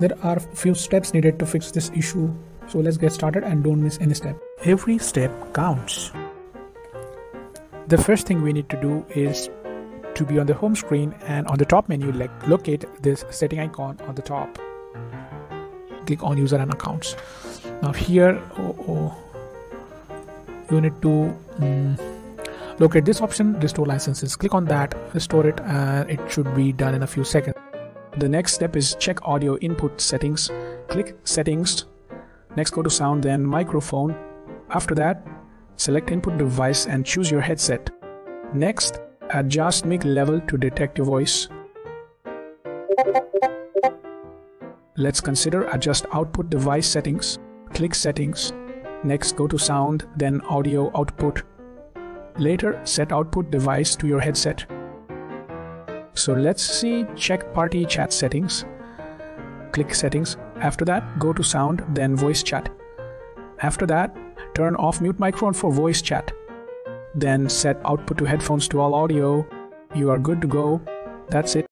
There are a few steps needed to fix this issue. So let's get started and don't miss any step. Every step counts. The first thing we need to do is to be on the home screen and on the top menu like locate this setting icon on the top click on user and accounts now here oh, oh, you need to um, locate this option restore licenses click on that restore it and it should be done in a few seconds the next step is check audio input settings. Click settings. Next go to sound then microphone. After that select input device and choose your headset. Next adjust mic level to detect your voice. Let's consider adjust output device settings. Click settings. Next go to sound then audio output. Later set output device to your headset so let's see check party chat settings. Click settings. After that go to sound then voice chat. After that turn off mute microphone for voice chat. Then set output to headphones to all audio. You are good to go. That's it